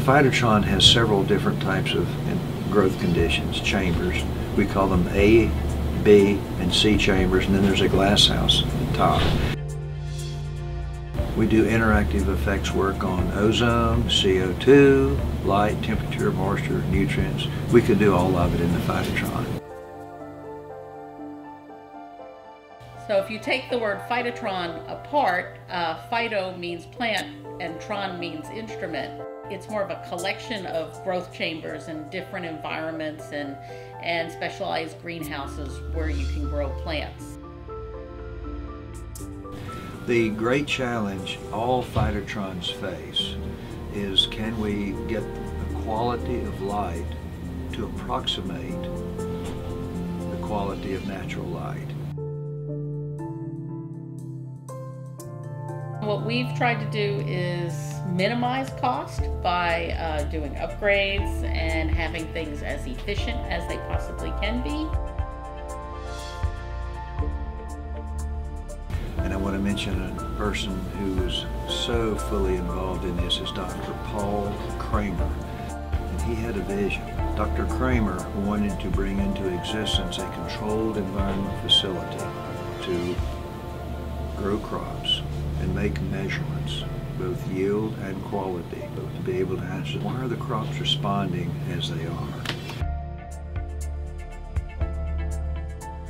The phytotron has several different types of growth conditions, chambers. We call them A, B, and C chambers, and then there's a glass house at the top. We do interactive effects work on ozone, CO2, light, temperature, moisture, nutrients. We can do all of it in the phytotron. So if you take the word phytotron apart, uh, phyto means plant and tron means instrument. It's more of a collection of growth chambers and different environments and, and specialized greenhouses where you can grow plants. The great challenge all phytotrons face is can we get the quality of light to approximate the quality of natural light. What we've tried to do is minimize cost by uh, doing upgrades and having things as efficient as they possibly can be. And I want to mention a person who is so fully involved in this is Dr. Paul Kramer. And he had a vision. Dr. Kramer wanted to bring into existence a controlled environment facility to grow crops and make measurements, both yield and quality, to be able to answer why are the crops responding as they are.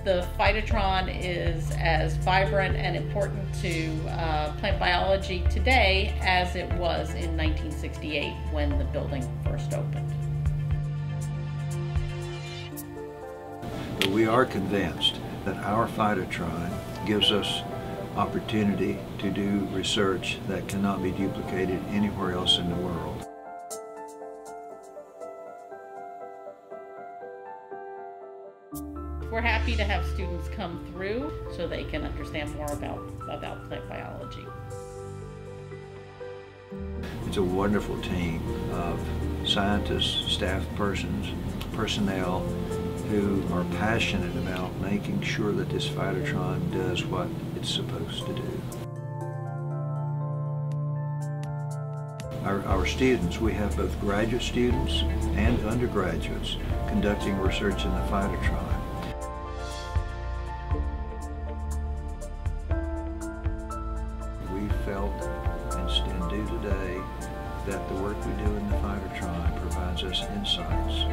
The phytotron is as vibrant and important to uh, plant biology today as it was in 1968 when the building first opened. But we are convinced that our phytotron gives us opportunity to do research that cannot be duplicated anywhere else in the world. We're happy to have students come through so they can understand more about, about plant biology. It's a wonderful team of scientists, staff persons, personnel who are passionate about making sure that this phytotron does what it's supposed to do. Our, our, students, we have both graduate students and undergraduates conducting research in the phytotron. We felt and stand do today that the work we do in the phytotron provides us insights